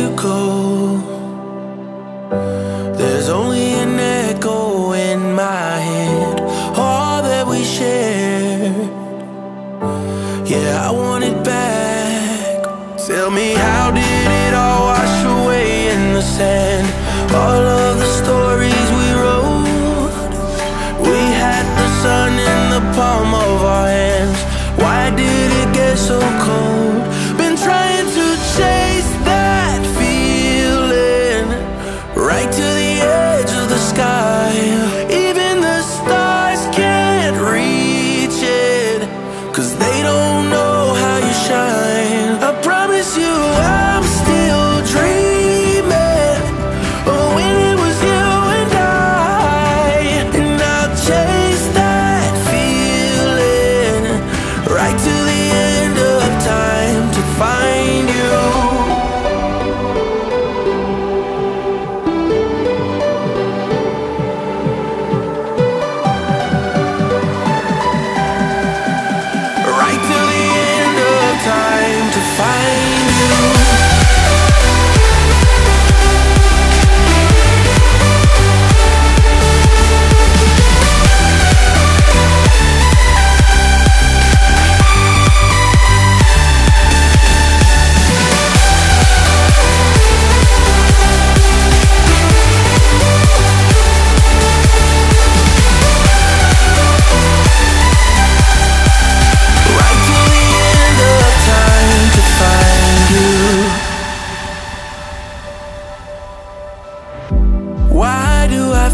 You go. There's only an echo in my head, all that we shared. Yeah, I want it back. Tell me, how did it all wash away in the sand? All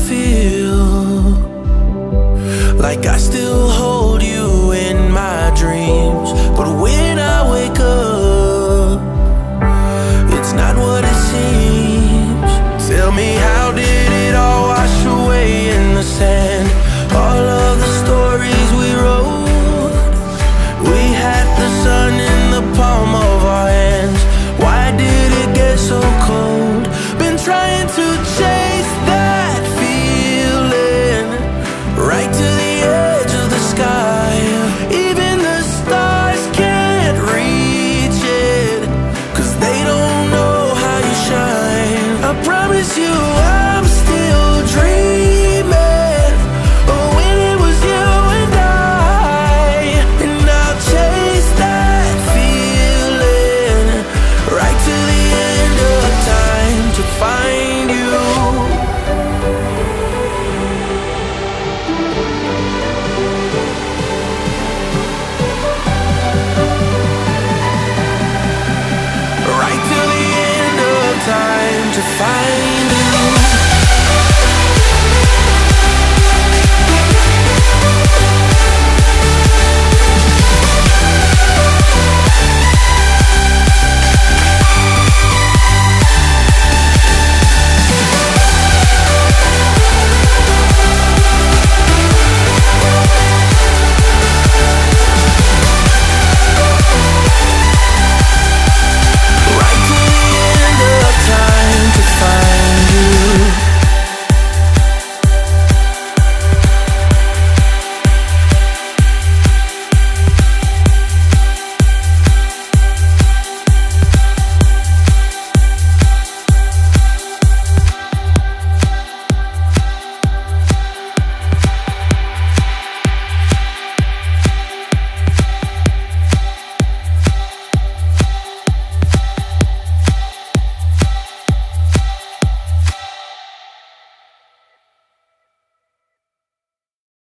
Feel like I still hold you shine.